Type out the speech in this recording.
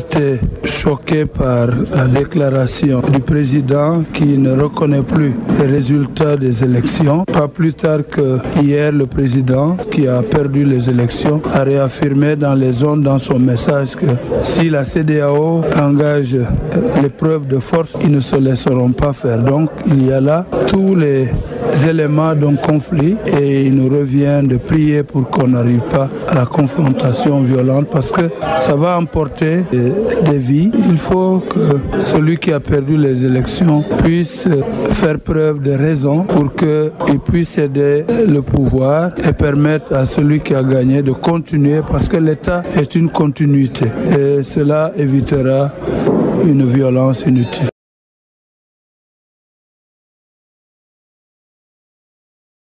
été choqué par la déclaration du président qui ne reconnaît plus les résultats des élections. Pas plus tard que hier, le président qui a perdu les élections a réaffirmé dans les zones, dans son message, que si la CDAO engage l'épreuve de force, ils ne se laisseront pas faire. Donc il y a là tous les éléments d'un conflit et il nous revient de prier pour qu'on n'arrive pas à la confrontation violente parce que ça va emporter Il faut que celui qui a perdu les élections puisse faire preuve de raison pour qu'il puisse aider le pouvoir et permettre à celui qui a gagné de continuer parce que l'État est une continuité et cela évitera une violence inutile.